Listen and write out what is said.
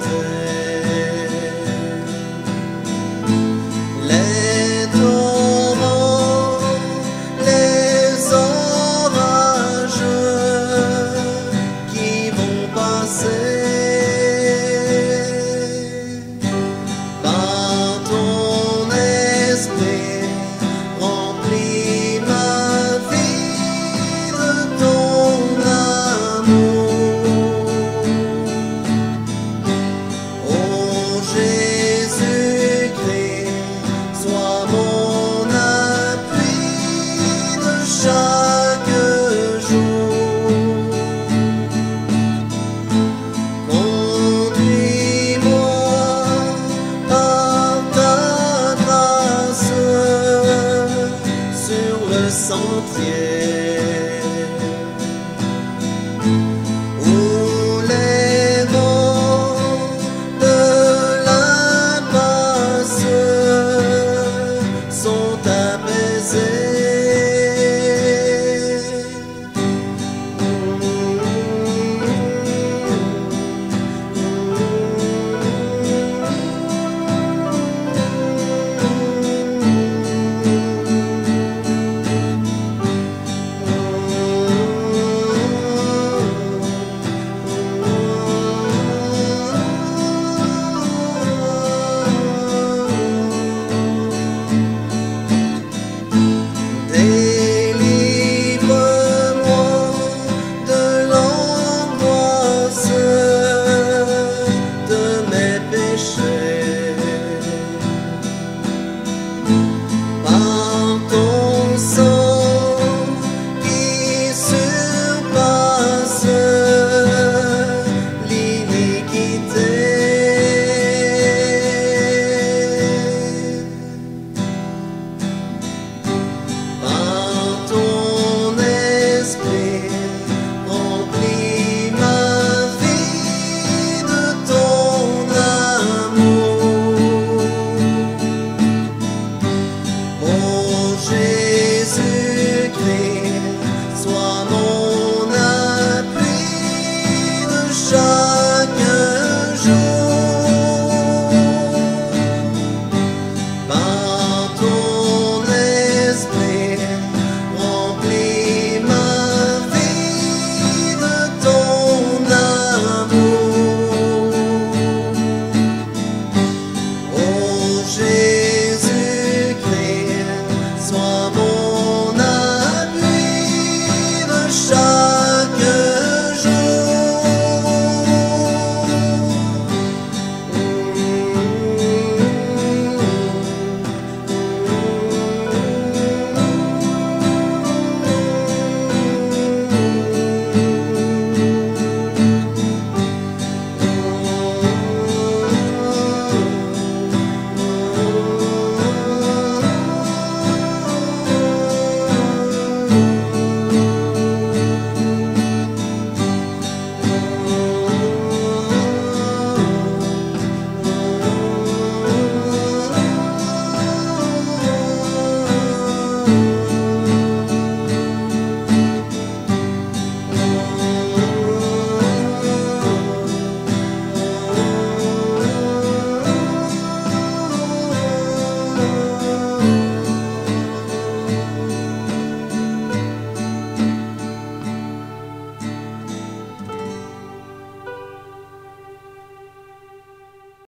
day. Sukces.